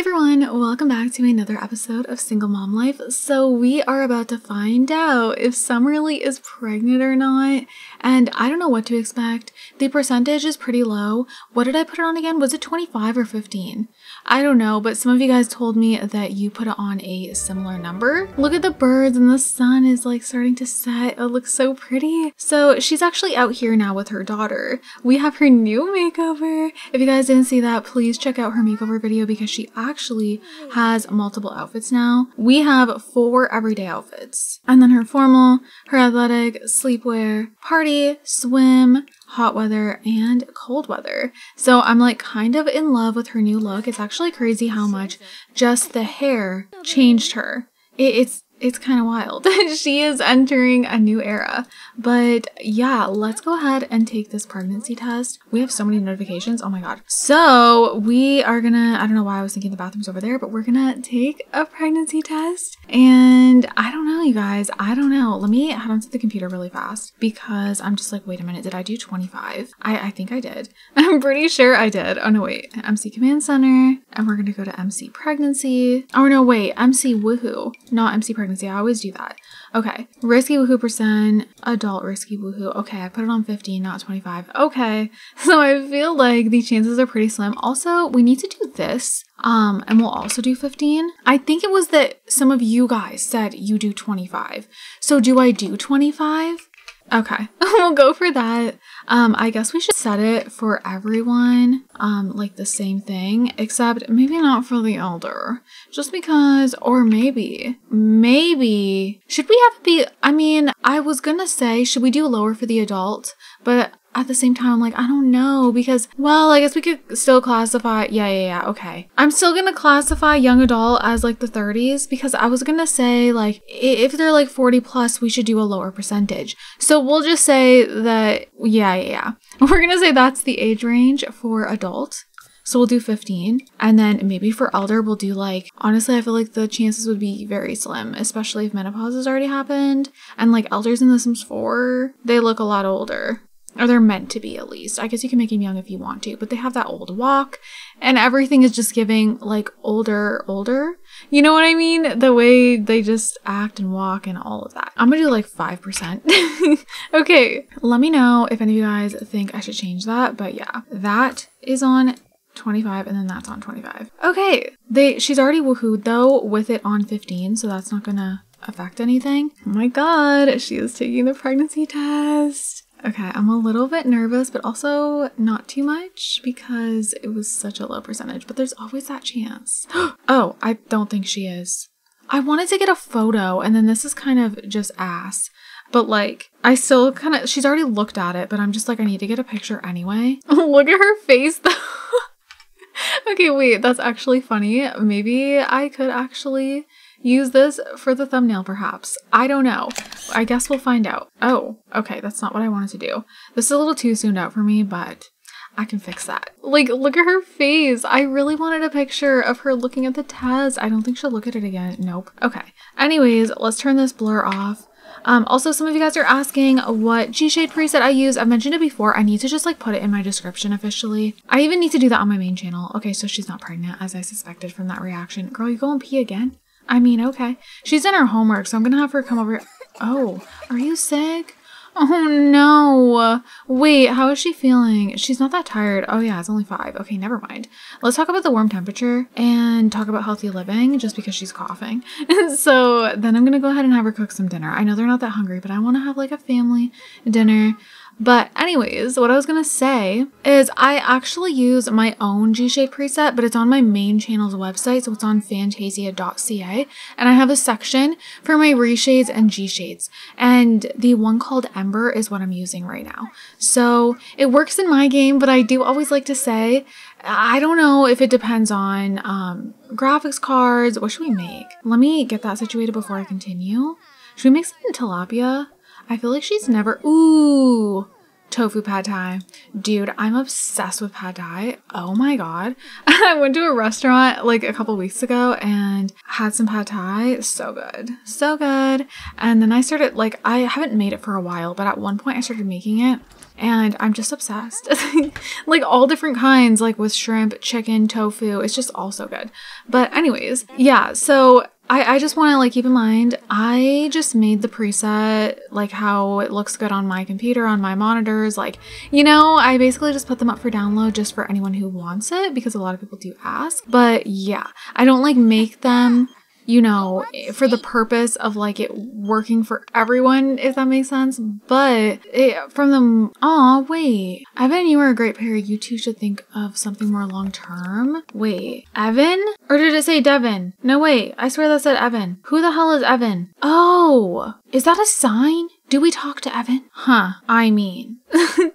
Hey everyone, welcome back to another episode of Single Mom Life. So, we are about to find out if Summerly is pregnant or not, and I don't know what to expect. The percentage is pretty low. What did I put it on again? Was it 25 or 15? I don't know, but some of you guys told me that you put it on a similar number. Look at the birds and the sun is like starting to set. It looks so pretty. So she's actually out here now with her daughter. We have her new makeover. If you guys didn't see that, please check out her makeover video because she actually has multiple outfits now. We have four everyday outfits and then her formal, her athletic, sleepwear, party, swim, hot weather and cold weather. So I'm like kind of in love with her new look. It's actually crazy how much just the hair changed her. It, it's it's kind of wild. she is entering a new era. But yeah, let's go ahead and take this pregnancy test. We have so many notifications. Oh my god. So we are gonna, I don't know why I was thinking the bathroom's over there, but we're gonna take a pregnancy test. And I don't know, you guys. I don't know. Let me head onto the computer really fast because I'm just like, wait a minute, did I do 25? I, I think I did. I'm pretty sure I did. Oh no, wait. MC Command Center. And we're gonna go to MC Pregnancy. Oh no, wait. MC Woohoo. Not MC Pregnancy pregnancy. I always do that. Okay. Risky woohoo percent, adult risky woohoo. Okay, I put it on 15, not 25. Okay. So I feel like the chances are pretty slim. Also, we need to do this. Um, and we'll also do 15. I think it was that some of you guys said you do 25. So do I do 25? Okay, we'll go for that. Um, I guess we should set it for everyone, um, like the same thing, except maybe not for the elder. Just because, or maybe, maybe, should we have it be, I mean, I was gonna say, should we do lower for the adult? But at the same time, I'm like, I don't know because, well, I guess we could still classify. Yeah, yeah, yeah. Okay. I'm still going to classify young adult as like the 30s because I was going to say, like, if they're like 40 plus, we should do a lower percentage. So we'll just say that, yeah, yeah, yeah. We're going to say that's the age range for adult. So we'll do 15. And then maybe for elder, we'll do like, honestly, I feel like the chances would be very slim, especially if menopause has already happened. And like elders in The Sims 4, they look a lot older. Or they're meant to be at least. I guess you can make them young if you want to, but they have that old walk and everything is just giving like older, older. You know what I mean? The way they just act and walk and all of that. I'm gonna do like 5%. okay, let me know if any of you guys think I should change that, but yeah, that is on 25 and then that's on 25. Okay, they she's already woohooed though with it on 15, so that's not gonna affect anything. Oh my god, she is taking the pregnancy test. Okay, I'm a little bit nervous, but also not too much because it was such a low percentage, but there's always that chance. oh, I don't think she is. I wanted to get a photo, and then this is kind of just ass. But like, I still kind of, she's already looked at it, but I'm just like, I need to get a picture anyway. Look at her face though. okay, wait, that's actually funny. Maybe I could actually use this for the thumbnail perhaps. I don't know. I guess we'll find out. Oh, okay, that's not what I wanted to do. This is a little too zoomed out for me, but I can fix that. Like, look at her face. I really wanted a picture of her looking at the test. I don't think she'll look at it again. Nope. Okay. Anyways, let's turn this blur off. Um, also, some of you guys are asking what G-Shade preset I use. I've mentioned it before. I need to just like put it in my description officially. I even need to do that on my main channel. Okay, so she's not pregnant as I suspected from that reaction. Girl, you go and pee again? I mean, okay. She's in her homework, so I'm gonna have her come over. Oh, are you sick? Oh no. Wait, how is she feeling? She's not that tired. Oh yeah, it's only five. Okay, never mind. Let's talk about the warm temperature and talk about healthy living just because she's coughing. so then I'm gonna go ahead and have her cook some dinner. I know they're not that hungry, but I wanna have like a family dinner. But anyways, what I was gonna say is I actually use my own G-Shade preset, but it's on my main channel's website, so it's on fantasia.ca, and I have a section for my reshades and G-Shades, and the one called Ember is what I'm using right now. So it works in my game, but I do always like to say, I don't know if it depends on um, graphics cards. What should we make? Let me get that situated before I continue. Should we make some tilapia? I feel like she's never. Ooh, tofu pad thai. Dude, I'm obsessed with pad thai. Oh my god. I went to a restaurant like a couple weeks ago and had some pad thai. So good. So good. And then I started, like, I haven't made it for a while, but at one point I started making it and I'm just obsessed. like all different kinds, like with shrimp, chicken, tofu. It's just all so good. But anyways, yeah, so I, I just want to like keep in mind, I just made the preset like how it looks good on my computer, on my monitors. Like, you know, I basically just put them up for download just for anyone who wants it because a lot of people do ask. But yeah, I don't like make them you know, oh, eh, for the purpose of like it working for everyone, if that makes sense. But it, from the, oh, wait, Evan, you are a great pair. You two should think of something more long term. Wait, Evan? Or did it say Devin? No, wait, I swear that said Evan. Who the hell is Evan? Oh, is that a sign? Do we talk to Evan? Huh, I mean.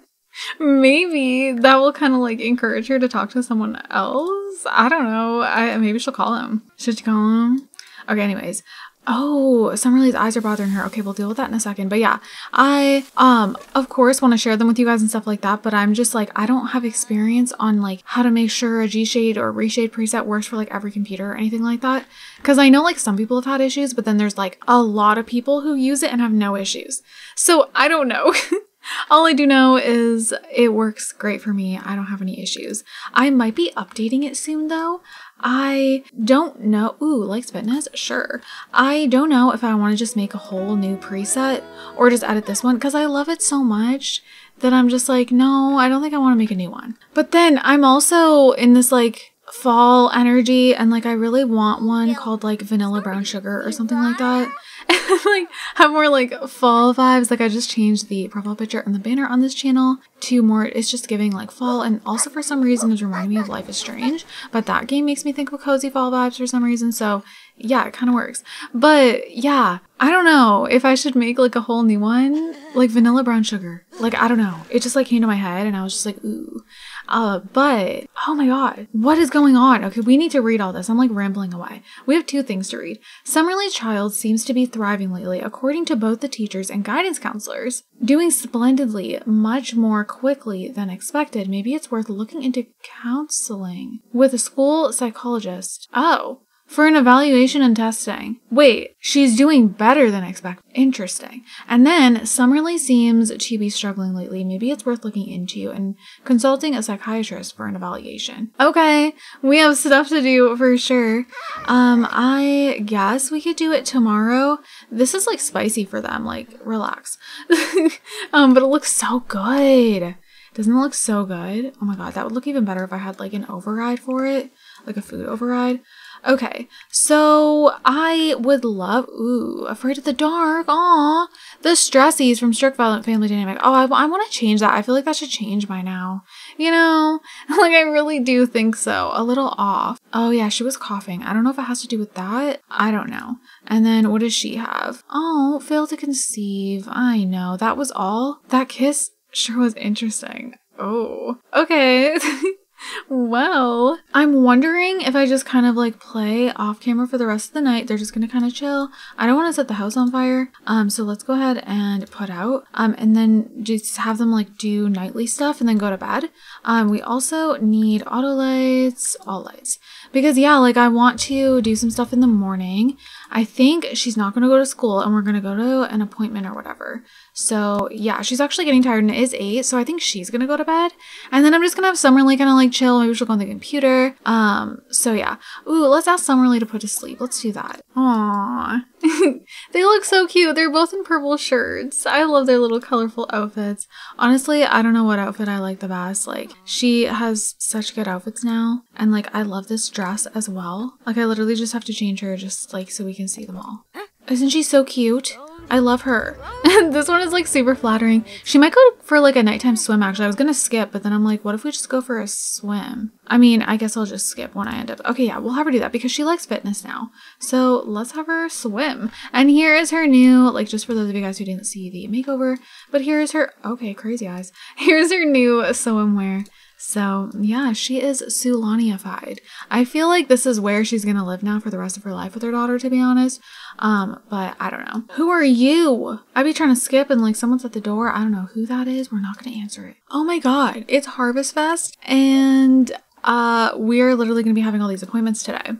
maybe that will kind of like encourage her to talk to someone else. I don't know. I maybe she'll call him. Should you call him? Okay, anyways. Oh, Summerly's eyes are bothering her. Okay, we'll deal with that in a second. But yeah, I um of course want to share them with you guys and stuff like that, but I'm just like I don't have experience on like how to make sure a G shade or reshade preset works for like every computer or anything like that. Cuz I know like some people have had issues, but then there's like a lot of people who use it and have no issues. So, I don't know. All I do know is it works great for me. I don't have any issues. I might be updating it soon though. I don't know. Ooh, likes fitness? Sure. I don't know if I want to just make a whole new preset or just edit this one because I love it so much that I'm just like, no, I don't think I want to make a new one. But then I'm also in this like fall energy and like I really want one called like vanilla brown sugar or something like that. like have more like fall vibes. Like I just changed the profile picture and the banner on this channel to more it's just giving like fall and also for some reason it's reminding me of Life is Strange. But that game makes me think of cozy fall vibes for some reason. So yeah, it kind of works. But yeah, I don't know if I should make like a whole new one, like vanilla brown sugar. Like I don't know. It just like came to my head and I was just like, ooh. Uh, but oh my god, what is going on? Okay, we need to read all this. I'm like rambling away. We have two things to read. Summerly's child seems to be thriving lately, according to both the teachers and guidance counselors. Doing splendidly, much more quickly than expected. Maybe it's worth looking into counseling with a school psychologist. Oh, for an evaluation and testing. Wait, she's doing better than expected. Interesting. And then Summerly seems to be struggling lately. Maybe it's worth looking into and consulting a psychiatrist for an evaluation. Okay, we have stuff to do for sure. Um, I guess we could do it tomorrow. This is like spicy for them. Like, relax. um, but it looks so good. Doesn't it look so good? Oh my god, that would look even better if I had like an override for it, like a food override. Okay, so I would love, ooh, Afraid of the Dark, aw, the Stressies from Strict Violent Family Dynamic. Oh, I, I want to change that. I feel like that should change by now. You know, like I really do think so. A little off. Oh yeah, she was coughing. I don't know if it has to do with that. I don't know. And then what does she have? Oh, Fail to conceive. I know. That was all? That kiss sure was interesting. Oh, okay. well, I'm wondering if I just kind of like play off camera for the rest of the night. They're just gonna kind of chill. I don't want to set the house on fire. Um, so let's go ahead and put out. Um, and then just have them like do nightly stuff and then go to bed. Um, we also need auto lights, all lights. Because yeah, like I want to do some stuff in the morning. I think she's not gonna go to school and we're gonna go to an appointment or whatever. So yeah, she's actually getting tired and it is eight, so I think she's gonna go to bed. And then I'm just gonna have Summerly kind of like chill. Maybe she'll go on the computer. Um, so yeah. Ooh, let's ask Summerly to put to sleep. Let's do that. Aww. they look so cute. They're both in purple shirts. I love their little colorful outfits. Honestly, I don't know what outfit I like the best. Like, she has such good outfits now. And like, I love this dress as well. Like, I literally just have to change her just like so we can see them all. Isn't she so cute? I love her. this one is like super flattering. She might go for like a nighttime swim actually. I was gonna skip, but then I'm like, what if we just go for a swim? I mean, I guess I'll just skip when I end up. Okay, yeah, we'll have her do that because she likes fitness now. So let's have her swim. And here is her new, like just for those of you guys who didn't see the makeover, but here's her, okay, crazy eyes. Here's her new swimwear. So yeah, she is Sulaniified. I feel like this is where she's gonna live now for the rest of her life with her daughter, to be honest. Um, but I don't know. Who are you? I'd be trying to skip and like someone's at the door. I don't know who that is. We're not gonna answer it. Oh my god, it's Harvest Fest and uh we're literally gonna be having all these appointments today.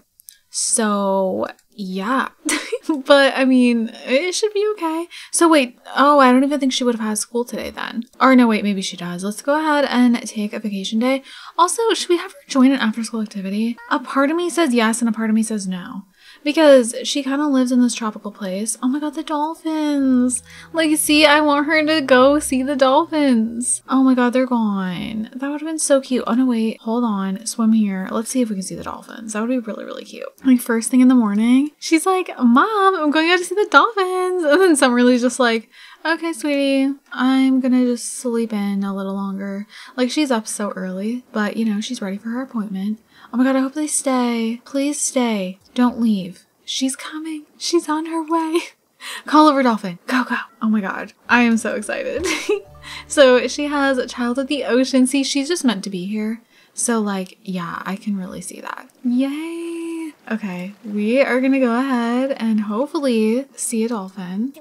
So, yeah. but I mean, it should be okay. So, wait. Oh, I don't even think she would have had school today then. Or no, wait, maybe she does. Let's go ahead and take a vacation day. Also, should we have her join an after school activity? A part of me says yes and a part of me says no because she kind of lives in this tropical place. Oh my god, the dolphins! Like, see, I want her to go see the dolphins. Oh my god, they're gone. That would have been so cute. Oh no, wait, hold on, swim here. Let's see if we can see the dolphins. That would be really, really cute. Like, first thing in the morning, she's like, Mom, I'm going out to see the dolphins. And then Summerlee's just like, Okay, sweetie, I'm gonna just sleep in a little longer. Like, she's up so early, but you know, she's ready for her appointment. Oh my god, I hope they stay. Please stay. Don't leave. She's coming. She's on her way. Call over Dolphin. Go, go. Oh my god. I am so excited. so she has a child of the ocean. See, she's just meant to be here. So like, yeah, I can really see that. Yay. Okay, we are gonna go ahead and hopefully see a dolphin.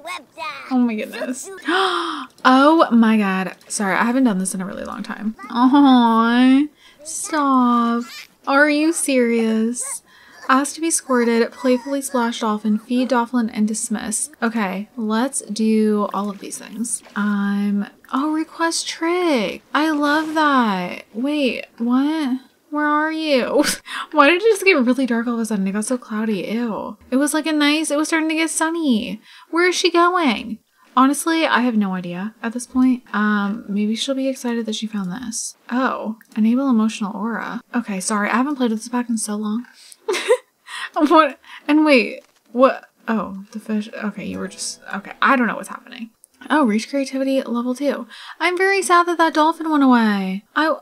Oh my goodness. oh my god. Sorry, I haven't done this in a really long time. Oh, stop. Are you serious? Ask to be squirted, playfully splash dolphin, feed dolphin, and dismiss. Okay, let's do all of these things. I'm. Oh, request trick. I love that. Wait, what? Where are you? Why did it just get really dark all of a sudden? It got so cloudy. Ew. It was like a nice, it was starting to get sunny. Where is she going? Honestly, I have no idea at this point. Um, maybe she'll be excited that she found this. Oh, enable emotional aura. Okay, sorry, I haven't played with this pack in so long. what? And wait, what? Oh, the fish. Okay, you were just. Okay, I don't know what's happening. Oh, reach creativity level two. I'm very sad that that dolphin went away. I.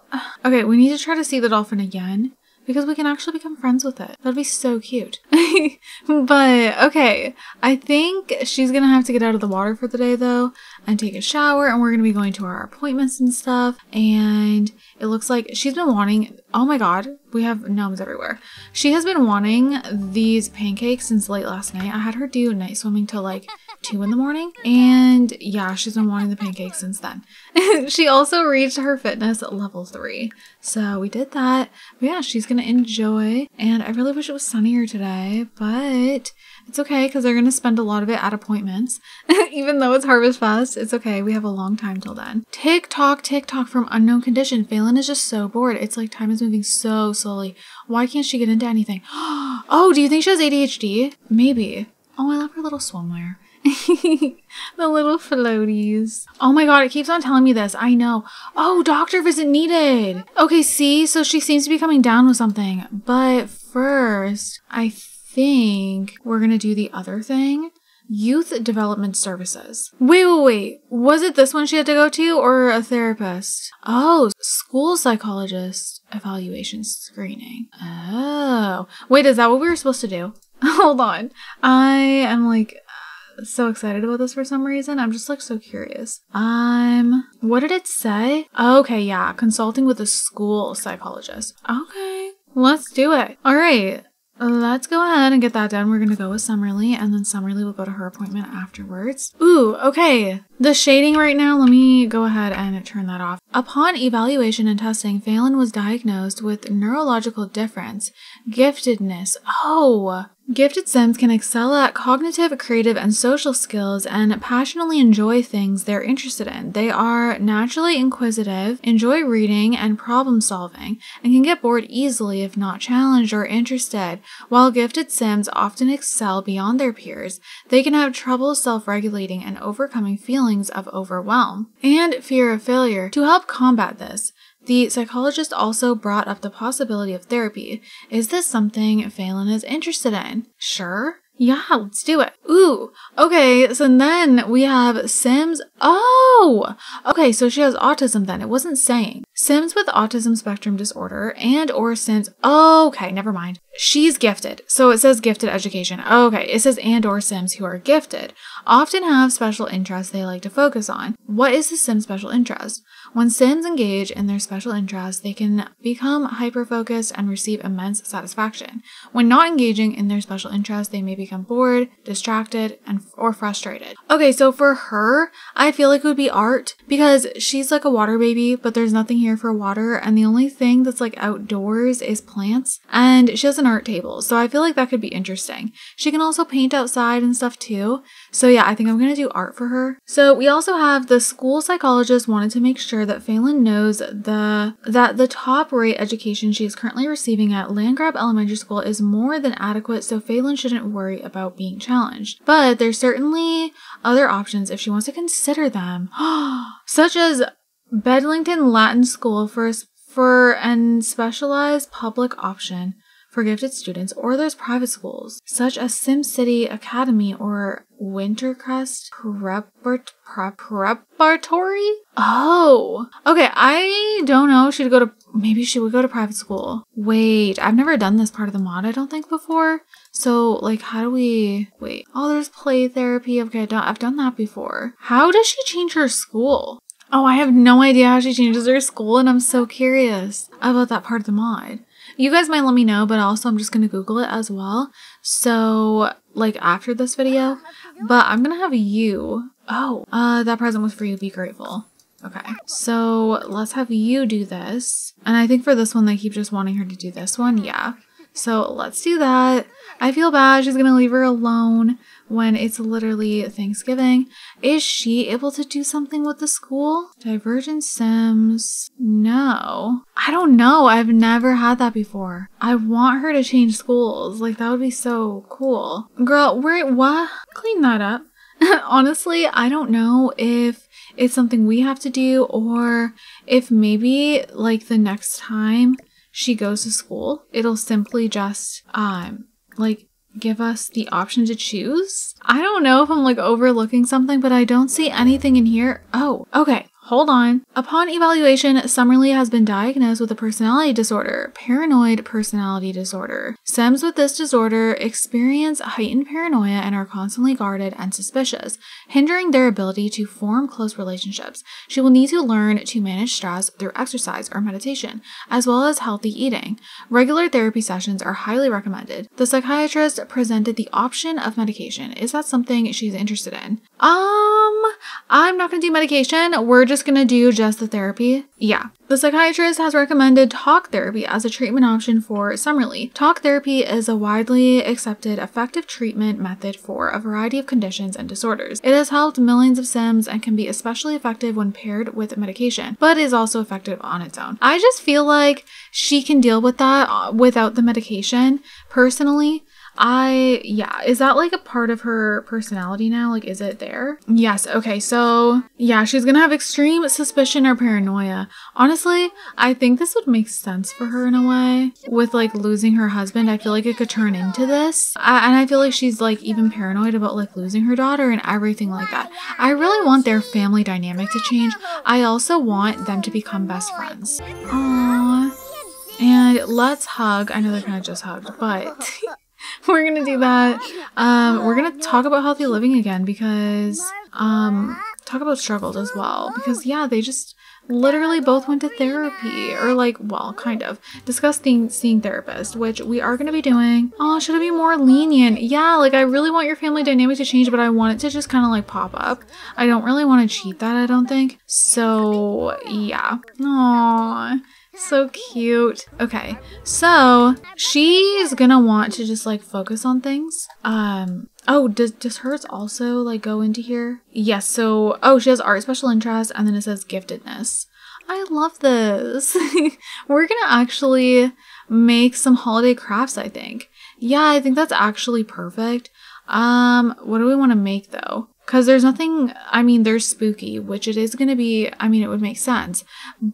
Okay, we need to try to see the dolphin again because we can actually become friends with it. That'd be so cute. but okay, I think she's gonna have to get out of the water for the day though and take a shower, and we're gonna be going to our appointments and stuff. And it looks like she's been wanting, oh my god, we have gnomes everywhere. She has been wanting these pancakes since late last night. I had her do night swimming till like two in the morning. And yeah, she's been wanting the pancakes since then. she also reached her fitness level three. So we did that. But yeah, she's gonna enjoy. And I really wish it was sunnier today, but it's okay because they're gonna spend a lot of it at appointments. Even though it's Harvest Fest, it's okay. We have a long time till then. Tick tock from unknown condition. Phelan is just so bored. It's like time is moving so slowly. Why can't she get into anything? oh, do you think she has ADHD? Maybe. Oh, I love her little swimwear. the little floaties. Oh my god, it keeps on telling me this. I know. Oh, doctor visit needed. Okay, see? So she seems to be coming down with something. But first, I think we're gonna do the other thing. Youth Development Services. Wait, wait, wait. Was it this one she had to go to or a therapist? Oh, school psychologist evaluation screening. Oh. Wait, is that what we were supposed to do? Hold on. I am like so excited about this for some reason. I'm just like so curious. Um, what did it say? Okay, yeah, consulting with a school psychologist. Okay, let's do it. All right. Let's go ahead and get that done. We're gonna go with Summerlee, and then Summerlee will go to her appointment afterwards. Ooh, okay. The shading right now, let me go ahead and turn that off. Upon evaluation and testing, Phelan was diagnosed with neurological difference, giftedness. Oh, Gifted Sims can excel at cognitive, creative, and social skills and passionately enjoy things they're interested in. They are naturally inquisitive, enjoy reading and problem solving, and can get bored easily if not challenged or interested. While gifted Sims often excel beyond their peers, they can have trouble self regulating and overcoming feelings of overwhelm and fear of failure. To help combat this, the psychologist also brought up the possibility of therapy. Is this something Phelan is interested in? Sure. Yeah, let's do it. Ooh, okay, so then we have Sims. Oh, okay, so she has autism then. It wasn't saying. Sims with autism spectrum disorder and or Sims. Oh, okay, never mind. She's gifted. So it says gifted education. Okay, it says and or Sims who are gifted often have special interests they like to focus on. What is the Sim special interest? When Sims engage in their special interests, they can become hyper focused and receive immense satisfaction. When not engaging in their special interests, they may become bored, distracted, and or frustrated. Okay, so for her, I feel like it would be art because she's like a water baby, but there's nothing here for water, and the only thing that's like outdoors is plants. And she has an art table, so I feel like that could be interesting. She can also paint outside and stuff too. So yeah, I think I'm gonna do art for her. So we also have the school psychologist wanted to make sure that Phelan knows the that the top rate education she is currently receiving at Landgrab Elementary School is more than adequate, so Phelan shouldn't worry about being challenged. But there's certainly other options if she wants to consider them, such as Bedlington Latin School for for an specialized public option for gifted students, or there's private schools such as SimCity Academy or Wintercrest Preparatory. Oh, okay. I don't know. She'd go to maybe she would go to private school. Wait, I've never done this part of the mod. I don't think before. So like, how do we wait? Oh, there's play therapy. Okay, I've done that before. How does she change her school? Oh, I have no idea how she changes her school, and I'm so curious about that part of the mod. You guys might let me know, but also I'm just going to Google it as well. So, like, after this video. But I'm going to have you. Oh, uh, that present was for you. Be grateful. Okay, so let's have you do this. And I think for this one, they keep just wanting her to do this one. Yeah. So let's do that. I feel bad. She's going to leave her alone when it's literally Thanksgiving. Is she able to do something with the school? Divergent Sims? No. I don't know. I've never had that before. I want her to change schools. Like, that would be so cool. Girl, where, what? Clean that up. Honestly, I don't know if it's something we have to do or if maybe like the next time she goes to school, it'll simply just um like give us the option to choose. I don't know if I'm like overlooking something, but I don't see anything in here. Oh, okay. Hold on. Upon evaluation, Summerlee has been diagnosed with a personality disorder, paranoid personality disorder. Sims with this disorder experience heightened paranoia and are constantly guarded and suspicious, hindering their ability to form close relationships. She will need to learn to manage stress through exercise or meditation, as well as healthy eating. Regular therapy sessions are highly recommended. The psychiatrist presented the option of medication. Is that something she's interested in? Um, I'm not gonna do medication. We're just gonna do just the therapy. Yeah. The psychiatrist has recommended talk therapy as a treatment option for Summerlee. Talk therapy is a widely accepted effective treatment method for a variety of conditions and disorders. It has helped millions of Sims and can be especially effective when paired with medication, but is also effective on its own. I just feel like she can deal with that uh, without the medication personally. I, yeah, is that like a part of her personality now? Like, is it there? Yes, okay, so yeah, she's gonna have extreme suspicion or paranoia. Honestly, I think this would make sense for her in a way. With like losing her husband, I feel like it could turn into this. I, and I feel like she's like even paranoid about like losing her daughter and everything like that. I really want their family dynamic to change. I also want them to become best friends. Aww. And let's hug. I know they're kind of just hugged, but we're gonna do that. Um, we're gonna talk about healthy living again because um, talk about struggles as well because yeah, they just literally both went to therapy or like well kind of discussing seeing therapist which we are going to be doing. Oh should i be more lenient? Yeah like i really want your family dynamic to change but i want it to just kind of like pop up. I don't really want to cheat that i don't think. So yeah. Aww. So cute. Okay, so she's gonna want to just like focus on things. Um, oh, does, does hers also like go into here? Yes, so, oh, she has art special interest and then it says giftedness. I love this. We're gonna actually make some holiday crafts, I think. Yeah, I think that's actually perfect. Um, what do we want to make though? Because there's nothing, I mean, there's spooky, which it is going to be, I mean, it would make sense.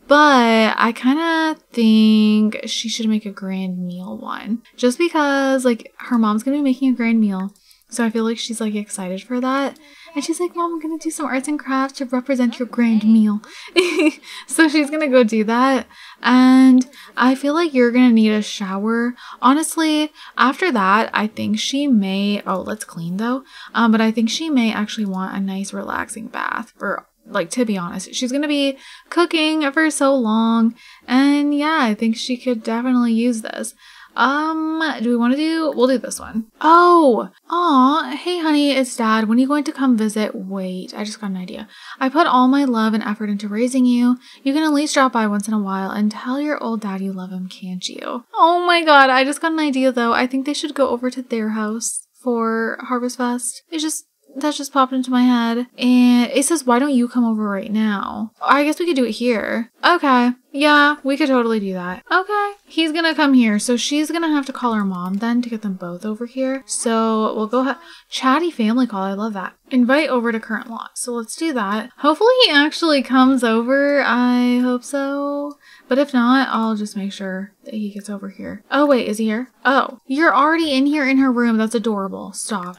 But I kind of think she should make a grand meal one. Just because, like, her mom's going to be making a grand meal. So I feel like she's, like, excited for that. And she's like, Mom, I'm to do some arts and crafts to represent your grand meal. so she's to go do that. And I feel like you're to need a shower. Honestly, after that, I think she may, oh, let's clean though. Um, but I think she may actually want a nice relaxing bath for like to be honest. She's gonna be cooking for so long. And yeah, I think she could definitely use this. Um, do we want to do? We'll do this one. Oh, aw, hey honey, it's dad. When are you going to come visit? Wait, I just got an idea. I put all my love and effort into raising you. You can at least drop by once in a while and tell your old dad you love him, can't you? Oh my god, I just got an idea though. I think they should go over to their house for Harvest Fest. It's just that just popped into my head. And it says, why don't you come over right now? I guess we could do it here. Okay. Yeah, we could totally do that. Okay. He's gonna come here. So she's gonna have to call her mom then to get them both over here. So we'll go ahead. Chatty family call. I love that. Invite over to current lot. So let's do that. Hopefully he actually comes over. I hope so. But if not, I'll just make sure that he gets over here. Oh, wait, is he here? Oh, you're already in here in her room. That's adorable. Stop.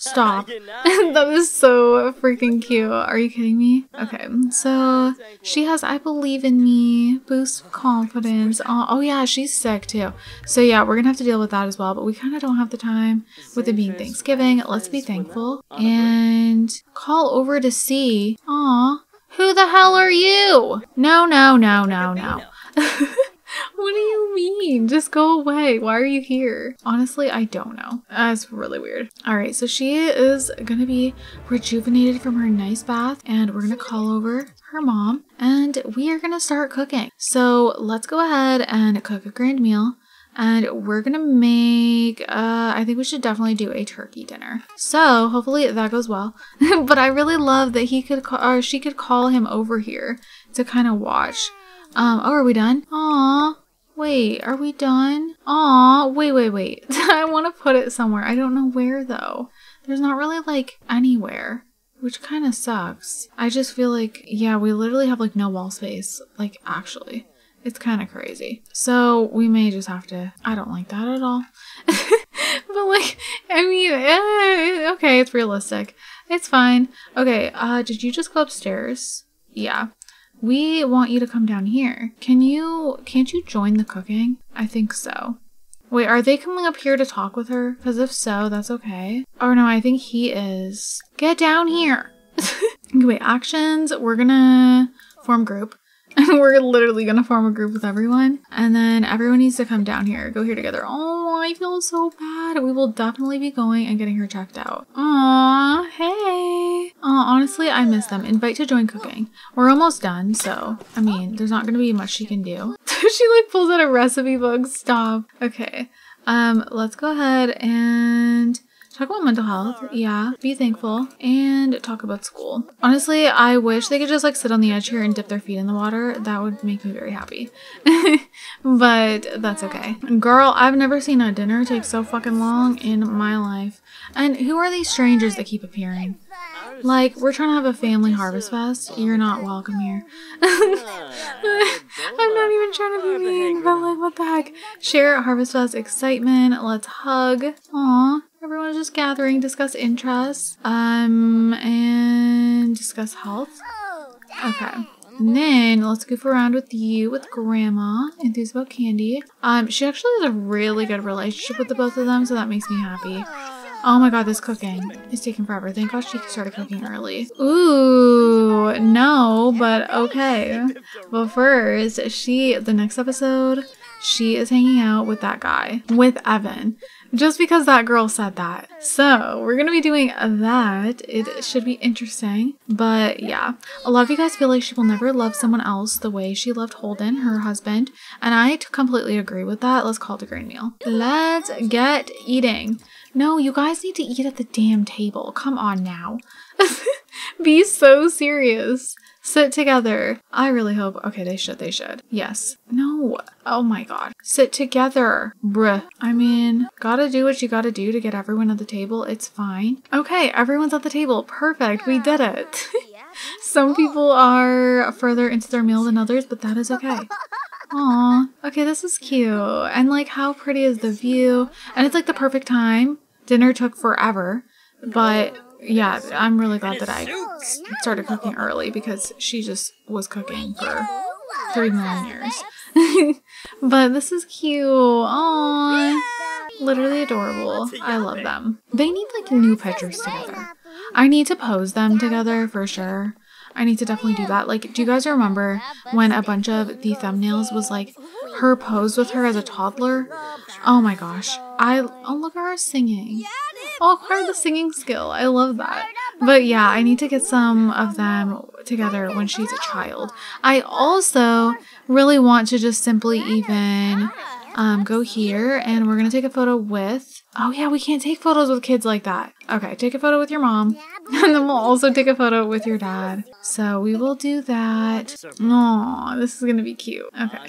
Stop. that is so freaking cute. Are you kidding me? Okay, so she has I Believe in Me, boost confidence. Oh, oh yeah, she's sick too. So yeah, we're gonna have to deal with that as well, but we kind of don't have the time with it being Thanksgiving. Let's be thankful and call over to see. Aw, who the hell are you? No, no, no, no, no. What do you mean? Just go away. Why are you here? Honestly, I don't know. That's really weird. All right, so she is gonna be rejuvenated from her nice bath and we're gonna call over her mom and we are gonna start cooking. So let's go ahead and cook a grand meal and we're gonna make uh i think we should definitely do a turkey dinner so hopefully that goes well but i really love that he could call or she could call him over here to kind of watch um oh are we done Aw, Wait, are we done? Aw, wait, wait, wait. I want to put it somewhere. I don't know where though. There's not really like anywhere, which kind of sucks. I just feel like, yeah, we literally have like no wall space. Like, actually. It's kind of crazy. So we may just have to. I don't like that at all. but like, I mean, eh, okay, it's realistic. It's fine. Okay, uh, did you just go upstairs? Yeah. We want you to come down here. Can you, can't you join the cooking? I think so. Wait, are they coming up here to talk with her? Because if so, that's okay. Oh no, I think he is. Get down here. okay, wait, actions. We're gonna form group. And we're literally gonna form a group with everyone. And then everyone needs to come down here. Go here together. Oh, I feel so bad. We will definitely be going and getting her checked out. Aw, hey. Aw, honestly, I miss them. Invite to join cooking. We're almost done, so, I mean, there's not gonna be much she can do. she like pulls out a recipe book. Stop. Okay. Um, let's go ahead and Talk about mental health, yeah. Be thankful and talk about school. Honestly, I wish they could just like sit on the edge here and dip their feet in the water. That would make me very happy. but that's okay. Girl, I've never seen a dinner take so fucking long in my life. And who are these strangers that keep appearing? Like, we're trying to have a family harvest fest. You're not welcome here. I'm not even trying to be mean, but like, what the heck? Share Harvest Fest excitement. Let's hug. Aw. Everyone's just gathering, discuss interests, um, and discuss health. Okay. And then let's goof around with you with grandma, enthused about candy. Um, she actually has a really good relationship with the both of them, so that makes me happy. Oh my god, this cooking is taking forever. Thank God she started cooking early. Ooh, no, but okay. But first, she, the next episode, she is hanging out with that guy, with Evan just because that girl said that. So we're gonna be doing that. It should be interesting. But yeah, a lot of you guys feel like she will never love someone else the way she loved Holden, her husband. And I completely agree with that. Let's call it a great meal. Let's get eating. No, you guys need to eat at the damn table. Come on now. be so serious. Sit together. I really hope. Okay, they should. They should. Yes. No. Oh my god. Sit together. Bruh. I mean, gotta do what you gotta do to get everyone at the table. It's fine. Okay, everyone's at the table. Perfect. We did it. Some people are further into their meal than others, but that is okay. Aw. Okay, this is cute. And like, how pretty is the view? And it's like the perfect time. Dinner took forever, but yeah, I'm really glad that I started cooking early because she just was cooking for three million years. but this is cute. Aww. Literally adorable. I love them. They need like new pictures together. I need to pose them together for sure. I need to definitely do that. Like, do you guys remember when a bunch of the thumbnails was like her pose with her as a toddler? Oh my gosh. I, oh, look at her singing. Oh, her the singing skill. I love that. But yeah, I need to get some of them together when she's a child. I also really want to just simply even um, go here and we're going to take a photo with, oh yeah, we can't take photos with kids like that. Okay, take a photo with your mom and then we'll also take a photo with your dad. So we will do that. Aw, this is to be cute. Okay.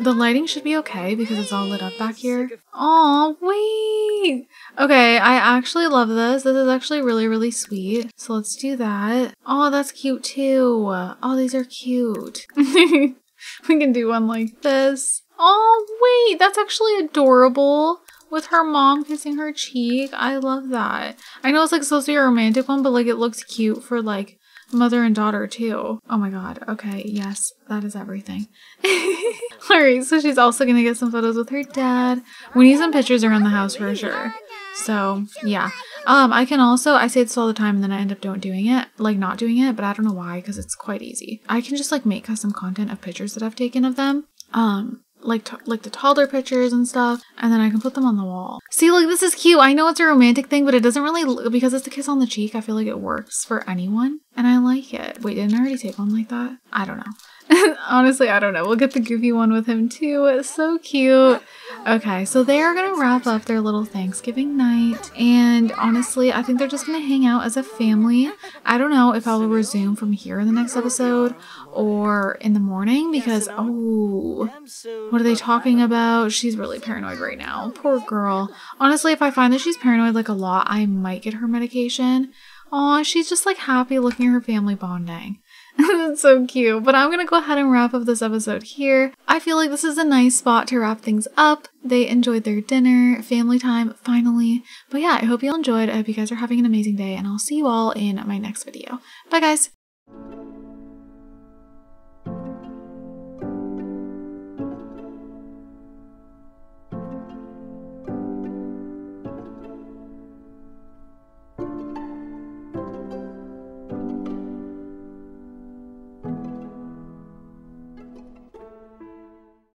The lighting should be okay because it's all lit up back here. Aw, wait. Okay, I actually love this. This is actually really, really sweet. So let's do that. Oh, that's cute too. Oh, these are cute. we can do one like this. Oh, wait, that's actually adorable. With her mom kissing her cheek. I love that. I know it's like supposed to be a romantic one, but like it looks cute for like mother and daughter too. Oh my god. Okay, yes, that is everything. Alright, so she's also gonna get some photos with her dad. We need some pictures around the house for sure. So yeah. Um, I can also I say this all the time and then I end up don't doing it, like not doing it, but I don't know why because it's quite easy. I can just like make custom content of pictures that I've taken of them. Um, like like the toddler pictures and stuff and then I can put them on the wall. See like this is cute. I know it's a romantic thing but it doesn't really because it's a kiss on the cheek I feel like it works for anyone and I like it. Wait didn't I already take one like that? I don't know. Honestly, I don't know. We'll get the goofy one with him too. It's so cute. Okay, so they are going to wrap up their little Thanksgiving night. And honestly, I think they're just going to hang out as a family. I don't know if I will resume from here in the next episode or in the morning because, oh, what are they talking about? She's really paranoid right now. Poor girl. Honestly, if I find that she's paranoid like a lot, I might get her medication. Aw, she's just like happy looking at her family bonding. That's so cute. But I'm going to go ahead and wrap up this episode here. I feel like this is a nice spot to wrap things up. They enjoyed their dinner, family time, finally. But yeah, I hope you all enjoyed. I hope you guys are having an amazing day, and I'll see you all in my next video. Bye, guys.